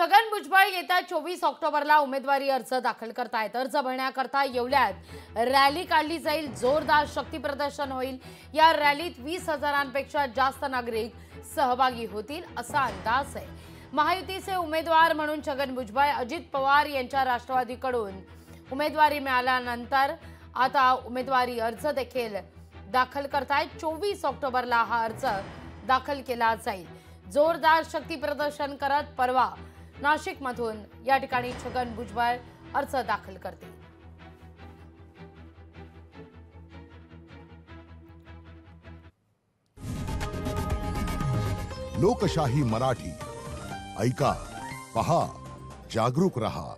छगन भुजबळ येत्या चोवीस ऑक्टोबरला उमेदवारी अर्ज दाखल करतायत. अर्ज भरण्याकरता येवल्यात. रॅली काढली जाईल जोरदार शक्ती प्रदर्शन होईल. या रॅलीत वीस हजारांपेक्षा जास्त नागरिक सहभागी होतील असा अंदाज आहे. महायुतीचे उमेदवार म्हणून छगन भुजबळ अजित पवार यांच्या राष्ट्रवादीकडून उमेदवारी मिळाल्यानंतर आता उमेदवारी अर्ज देखील दाखल करतायत. चोवीस ऑक्टोबरला हा अर्ज दाखल केला जाईल. जोरदार शक्ती प्रदर्शन करत परवा नाशिकमधून या ठिकाणी छगन भुजबळ अर्ज दाखल करतील. लोकशाही मराठी. ऐका पहा जागरूक रहा.